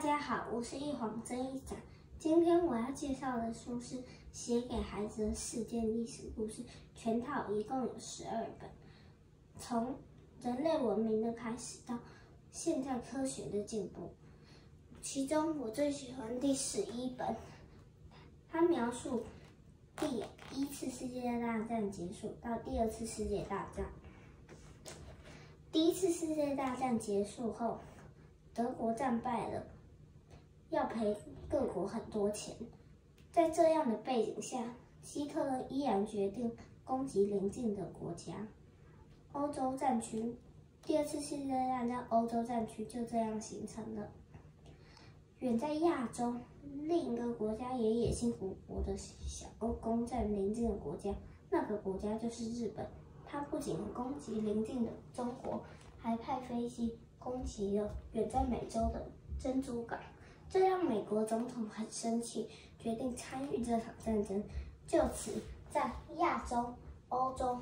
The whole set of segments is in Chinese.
大家好，我是一晃真一展。今天我要介绍的书是《写给孩子的世界历史故事》，全套一共有十二本，从人类文明的开始到现在科学的进步。其中我最喜欢第十一本，它描述第一次世界大战结束到第二次世界大战。第一次世界大战结束后。德国战败了，赔各国很多钱。在这样的背景下，希特勒依然决定攻击邻近的国家——欧洲战区。第二次世界大战，欧洲战区就这样形成了。远在亚洲，另一个国家也野心勃勃的想要攻占邻近的国家，那个国家就是日本。他不仅攻击邻近的中国，还派飞机。攻击了远在美洲的珍珠港，这让美国总统很生气，决定参与这场战争。就此，在亚洲、欧洲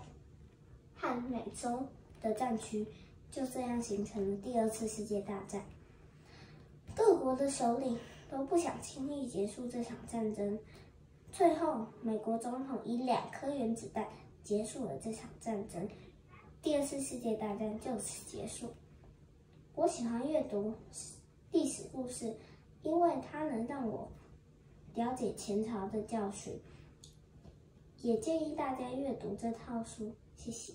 和美洲的战区就这样形成了第二次世界大战。各国的首领都不想轻易结束这场战争，最后，美国总统以两颗原子弹结束了这场战争，第二次世界大战就此结束。我喜欢阅读历史故事，因为它能让我了解前朝的教训。也建议大家阅读这套书，谢谢。